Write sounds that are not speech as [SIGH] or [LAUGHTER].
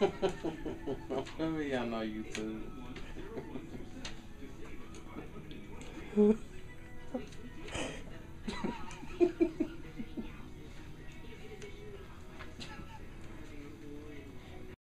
Let me y'all know YouTube. [LAUGHS]